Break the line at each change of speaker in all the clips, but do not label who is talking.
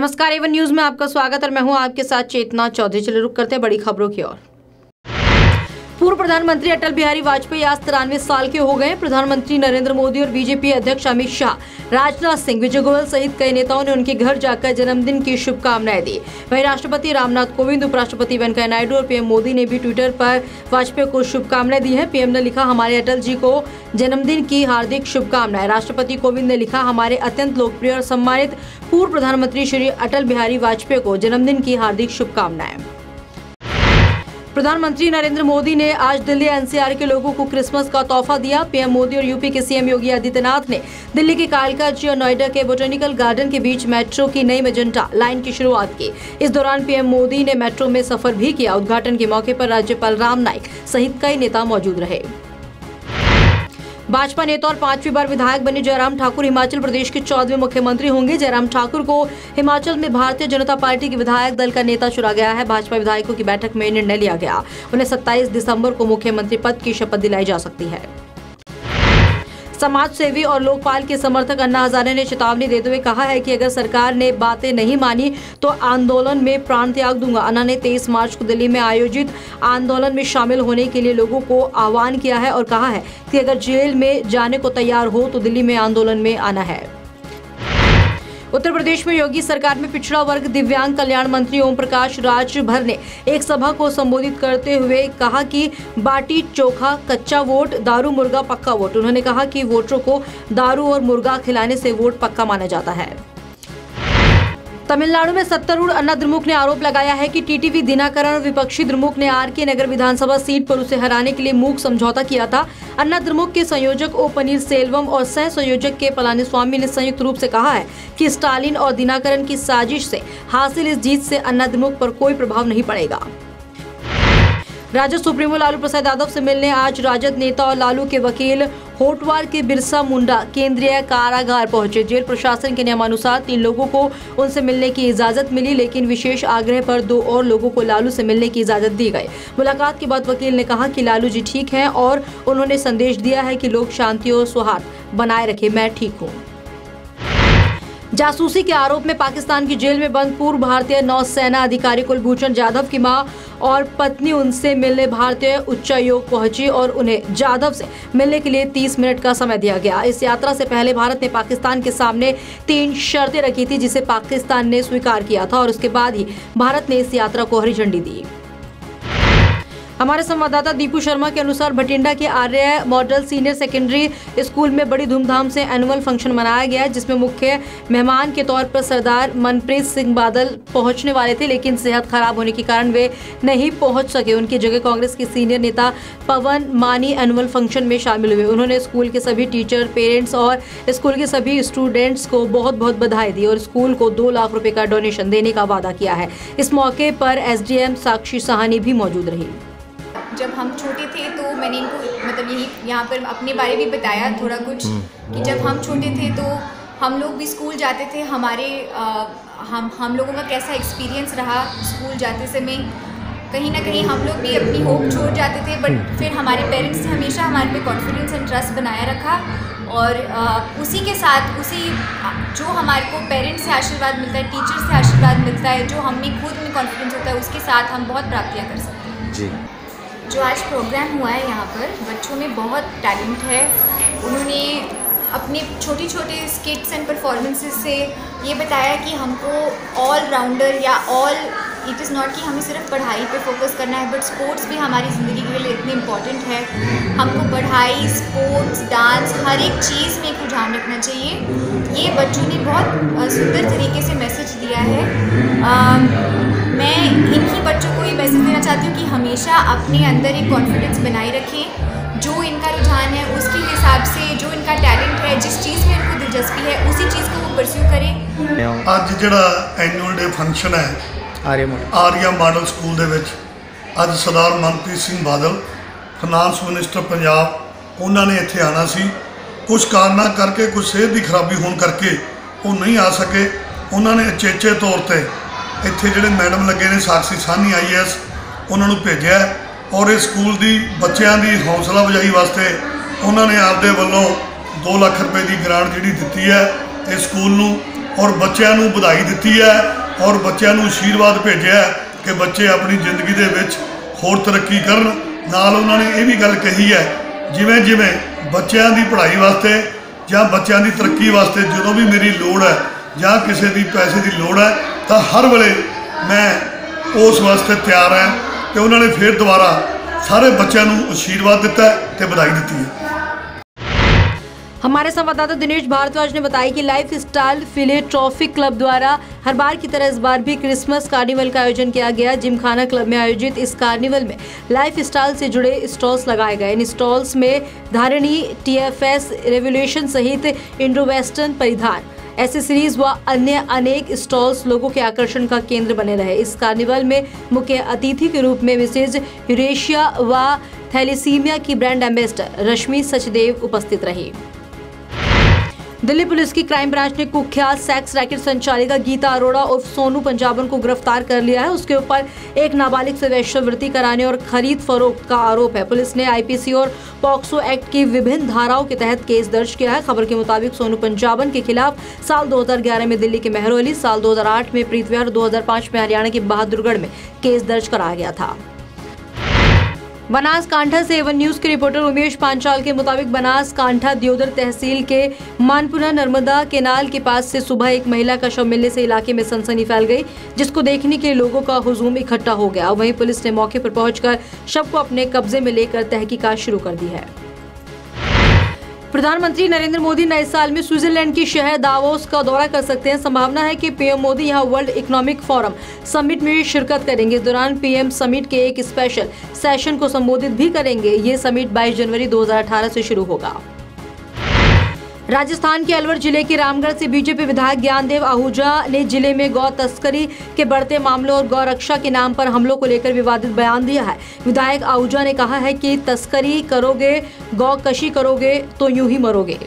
नमस्कार Avon news में आपका स्वागत और मैं हूँ आपके साथ चेतना चौधरी चले रुक करते हैं बड़ी खबरों की ओर पूर्व प्रधानमंत्री अटल बिहारी वाजपेयी आज तिरानवे साल के हो गए प्रधानमंत्री नरेंद्र मोदी और बीजेपी अध्यक्ष अमित शाह राजनाथ सिंह विजय गोयल सहित कई नेताओं ने उनके घर जाकर जन्मदिन की शुभकामनाएं दी वहीं राष्ट्रपति रामनाथ कोविंद उपराष्ट्रपति वेंकैया नायडू और पीएम मोदी ने भी ट्विटर पर वाजपेयी को शुभकामनाएं दी है पीएम ने लिखा हमारे अटल जी को जन्मदिन की हार्दिक शुभकामनाएं राष्ट्रपति कोविंद ने लिखा हमारे अत्यंत लोकप्रिय और सम्मानित पूर्व प्रधानमंत्री श्री अटल बिहारी वाजपेयी को जन्मदिन की हार्दिक शुभकामनाएं प्रधानमंत्री नरेंद्र मोदी ने आज दिल्ली एनसीआर के लोगों को क्रिसमस का तोहफा दिया पीएम मोदी और यूपी के सीएम योगी आदित्यनाथ ने दिल्ली के कालकाजी और नोएडा के बोटेनिकल गार्डन के बीच मेट्रो की नई मेजेंटा लाइन की शुरुआत की इस दौरान पीएम मोदी ने मेट्रो में सफर भी किया उद्घाटन के मौके पर राज्यपाल राम नाईक सहित कई नेता मौजूद रहे भाजपा नेता और पांचवी बार विधायक बने जयराम ठाकुर हिमाचल प्रदेश के चौदहवें मुख्यमंत्री होंगे जयराम ठाकुर को हिमाचल में भारतीय जनता पार्टी के विधायक दल का नेता चुना गया है भाजपा विधायकों की बैठक में निर्णय लिया गया उन्हें सत्ताईस दिसंबर को मुख्यमंत्री पद की शपथ दिलाई जा सकती है समाज सेवी और लोकपाल के समर्थक अन्ना हजारे ने चेतावनी देते हुए कहा है कि अगर सरकार ने बातें नहीं मानी तो आंदोलन में प्राण त्याग दूंगा अन्ना ने तेईस मार्च को दिल्ली में आयोजित आंदोलन में शामिल होने के लिए लोगों को आह्वान किया है और कहा है कि अगर जेल में जाने को तैयार हो तो दिल्ली में आंदोलन में आना है उत्तर प्रदेश में योगी सरकार में पिछड़ा वर्ग दिव्यांग कल्याण मंत्री ओम प्रकाश राजभर ने एक सभा को संबोधित करते हुए कहा कि बाटी चोखा कच्चा वोट दारू मुर्गा पक्का वोट उन्होंने कहा कि वोटरों को दारू और मुर्गा खिलाने से वोट पक्का माना जाता है तमिलनाडु में सत्तरूढ़ अन्ना द्रमुख ने आरोप लगाया है कि टीटीवी दिनाकरण और विपक्षी द्रमुख ने आर के नगर विधानसभा सीट पर उसे हराने के लिए मूक समझौता किया था अन्ना द्रमुख के संयोजक ओ पनीर सेल्वम और सह संयोजक के पलानी स्वामी ने संयुक्त रूप से कहा है कि स्टालिन और दिनाकरण की साजिश से हासिल इस जीत से अन्ना द्रमुख पर कोई प्रभाव नहीं पड़ेगा राजद सुप्रीमो लालू प्रसाद यादव से मिलने आज राजद नेता और लालू के वकील होटवार के बिरसा मुंडा केंद्रीय कारागार पहुंचे जेल प्रशासन के नियमानुसार तीन लोगों को उनसे मिलने की इजाजत मिली लेकिन विशेष आग्रह पर दो और लोगों को लालू से मिलने की इजाजत दी गई मुलाकात के बाद वकील ने कहा कि लालू जी ठीक हैं और उन्होंने संदेश दिया है कि लोग शांति और सौहार्द बनाए रखे मैं ठीक हूँ जासूसी के आरोप में पाकिस्तान की जेल में बंद पूर्व भारतीय नौसेना अधिकारी कुलभूषण जाधव की मां और पत्नी उनसे मिलने भारतीय उच्चायोग पहुंची और उन्हें जाधव से मिलने के लिए 30 मिनट का समय दिया गया इस यात्रा से पहले भारत ने पाकिस्तान के सामने तीन शर्तें रखी थी जिसे पाकिस्तान ने स्वीकार किया था और उसके बाद ही भारत ने इस यात्रा को हरी झंडी दी हमारे संवाददाता दीपू शर्मा के अनुसार भटिंडा के Arya model senior secondary school में बड़ी धूमधाम से एनुअल फंक्शन मनाया गया जिसमें मुख्य मेहमान के तौर पर सरदार मनप्रीत सिंह बादल पहुंचने वाले थे लेकिन सेहत खराब होने के कारण वे नहीं पहुंच सके उनकी जगह कांग्रेस के सीनियर नेता पवन मानी एनुअल फंक्शन में शामिल हुए उन्होंने स्कूल के सभी टीचर पेरेंट्स और स्कूल के सभी स्टूडेंट्स को बहुत बहुत बधाई दी और स्कूल को दो लाख रुपए का डोनेशन देने का वादा किया है इस मौके पर एसडीएम साक्षी सहानी भी मौजूद रही
जब हम छोटे थे तो मैंने इनको मतलब यही यहाँ पर अपने बारे में बताया थोड़ा कुछ हम्म। कि जब हम छोटे थे तो हम लोग भी स्कूल जाते थे हमारे आ, हम हम लोगों का कैसा एक्सपीरियंस रहा स्कूल जाते समय कहीं ना कहीं हम लोग भी अपनी होप छोड़ जाते थे बट हम्म। फिर हमारे पेरेंट्स ने हमेशा हमारे पे कॉन्फिडेंस एंड ट्रस्ट बनाया रखा और आ, उसी के साथ उसी जो हमारे को पेरेंट्स से आशीर्वाद मिलता है टीचर से आशीर्वाद मिलता है जो हमें खुद में कॉन्फिडेंस होता है उसके साथ हम बहुत प्राप्तियाँ कर सकते हैं जी जो आज प्रोग्राम हुआ है यहाँ पर बच्चों में बहुत टैलेंट है उन्होंने अपने छोटे छोटे स्किट्स एंड परफॉर्मेंसेस से ये बताया कि हमको ऑल राउंडर या ऑल इट इज़ नॉट कि हमें सिर्फ पढ़ाई पे फोकस करना है बट स्पोर्ट्स भी हमारी ज़िंदगी के लिए इतने इम्पॉर्टेंट है हमको पढ़ाई स्पोर्ट्स डांस हर एक चीज़ में एक रुझान रखना चाहिए ये बच्चों ने बहुत सुंदर तरीके से मैसेज दिया है चाहती हूँ कि हमेशा अपने अंदर एक कॉन्फिडेंस बनाए रखें जो इनका रुझान है उसके हिसाब से जो इनका टैलेंट है जिस चीज़ में इनको दिलचस्पी है उसी चीज़ को वो
परस्यू करें अज जड़ा एनुअल डे फंक्शन है आर्या मॉडल स्कूल अज सरदार मनप्रीत सिंह बादल ਫਾਈਨਾਂਸ मिनिस्टर ਪੰਜਾਬ ਉਹਨਾਂ ਨੇ ਇੱਥੇ ਆਣਾ ਸੀ ਕੁਝ ਕਾਰਨਾਂ ਕਰਕੇ ਕੁਝ ਸਿਹਤ ਦੀ ਖਰਾਬੀ ਹੋਣ ਕਰਕੇ ਉਹ ਨਹੀਂ ਆ ਸਕੇ ਉਹਨਾਂ ਨੇ ਅਚੇਚੇ ਤੌਰ ਤੇ ਇੱਥੇ ਜਿਹੜੇ ਮੈਡਮ ਲੱਗੇ ਨੇ ਸਾਖੀ ਸਾਨੀ ਉਹਨਾਂ ਨੂੰ ਭੇਜਿਆ ਔਰ ਇਸ ਸਕੂਲ ਦੀ ਬੱਚਿਆਂ ਦੀ ਹੌਸਲਾ ਵਜਾਈ ਵਾਸਤੇ ਉਹਨਾਂ ਨੇ ਆਪਦੇ ਵੱਲੋਂ 2 ਲੱਖ ਰੁਪਏ ਦੀ ਗ੍ਰਾਂਟ ਜਿਹੜੀ ਦਿੱਤੀ ਹੈ ਇਸ ਸਕੂਲ ਨੂੰ ਔਰ ਬੱਚਿਆਂ ਨੂੰ ਵਧਾਈ ਦਿੱਤੀ ਹੈ ਔਰ ਬੱਚਿਆਂ ਨੂੰ ਅਸ਼ੀਰਵਾਦ ਭੇਜਿਆ ਕਿ ਬੱਚੇ ਆਪਣੀ ਜ਼ਿੰਦਗੀ ਦੇ ਵਿੱਚ ਹੋਰ ਤਰੱਕੀ ਕਰਨ ਨਾਲ ਉਹਨਾਂ ਨੇ ਇਹ ਵੀ ਗੱਲ ਕਹੀ ਹੈ ਜਿਵੇਂ ਜਿਵੇਂ ਬੱਚਿਆਂ ਦੀ ਪੜ੍ਹਾਈ ਵਾਸਤੇ ਜਾਂ ਬੱਚਿਆਂ ਦੀ ਤਰੱਕੀ ਵਾਸਤੇ ਜਦੋਂ ਵੀ ਮੇਰੀ ਲੋੜ ਹੈ ਜਾਂ ਕਿਸੇ ਦੀ ਪੈਸੇ ਦੀ ਲੋੜ ਹੈ ਤਾਂ ਹਰ ਵੇਲੇ ਮੈਂ ਉਸ ਵਾਸਤੇ ਤਿਆਰ ਹਾਂ तो उन्होंने फिर दोबारा सारे बच्चों आशीर्वाद दिता है तो बधाई दी है
हमारे संवाददाता दिनेश भारद्वाज ने बताया कि लाइफ स्टाइल फिले ट्रॉफी क्लब द्वारा हर बार की तरह इस बार भी क्रिसमस कार्निवल का आयोजन किया गया जिमखाना क्लब में आयोजित इस कार्निवल में लाइफ स्टाइल से जुड़े स्टॉल्स लगाए गए इन स्टॉल्स में धारणी टीएफएस एफ रेवोल्यूशन सहित इंडो वेस्टर्न परिधान एसेसरीज व अन्य अनेक स्टॉल्स लोगों के आकर्षण का केंद्र बने रहे इस कार्निवल में मुख्य अतिथि के रूप में मिसेज यूरेशिया व थैलीसीमिया की ब्रांड एम्बेसडर रश्मि सचदेव उपस्थित रही दिल्ली पुलिस की क्राइम ब्रांच ने कुख्यात सेक्स रैकेट संचालिका गीता अरोड़ा और सोनू पंजाबन को गिरफ्तार कर लिया है उसके ऊपर एक नाबालिग से वैश्यवृत्ति कराने और खरीद फरोख्त का आरोप है पुलिस ने आईपीसी और पॉक्सो एक्ट की विभिन्न धाराओं के तहत केस दर्ज किया है खबर के मुताबिक सोनू पंजाबन के खिलाफ साल दो में दिल्ली के मेहरोली साल दो में प्रीतव्या और 2005 में हरियाणा के बहादुरगढ़ में केस दर्ज कराया गया था बनासकांठा से एवन न्यूज के रिपोर्टर उमेश पांचाल के मुताबिक बनासकांठा दियोदर तहसील के मानपुरा नर्मदा केनाल के पास से सुबह एक महिला का शव मिलने से इलाके में सनसनी फैल गई जिसको देखने के लिए लोगों का हुजूम इकट्ठा हो गया वहीं पुलिस ने मौके पर पहुंचकर शव को अपने कब्जे में लेकर तहकीकात शुरू कर दी है प्रधानमंत्री नरेंद्र मोदी नए साल में स्विट्जरलैंड की शहर दावोस का दौरा कर सकते हैं संभावना है कि पीएम मोदी यहां वर्ल्ड इकोनॉमिक फोरम समिट में शिरकत करेंगे इस दौरान पीएम समिट के एक स्पेशल सेशन को संबोधित भी करेंगे ये समिट 22 जनवरी 2018 से शुरू होगा राजस्थान के अलवर जिले के रामगढ़ से बीजेपी विधायक ज्ञानदेव आहूजा ने जिले में गौ तस्करी के बढ़ते मामलों और गौ रक्षा के नाम पर हमलों को लेकर विवादित बयान दिया है विधायक आहूजा ने कहा है कि तस्करी करोगे गौ कशी करोगे तो यूं ही मरोगे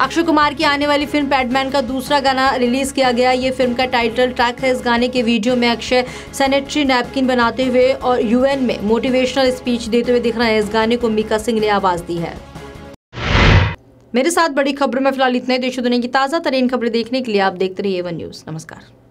अक्षय कुमार की आने वाली फिल्म पैडमैन का दूसरा गाना रिलीज किया गया ये फिल्म का टाइटल ट्रैक है इस गाने के वीडियो में अक्षय सैनिटरी नैपकिन बनाते हुए और यूएन में मोटिवेशनल स्पीच देते हुए दिख रहे हैं इस गाने को मीका सिंह ने आवाज दी है मेरे साथ बड़ी खबरों में फिलहाल इतने देशों दुनिया की ताज़ा तरीन खबरें देखने के लिए आप देखते रहिए वन न्यूज़ नमस्कार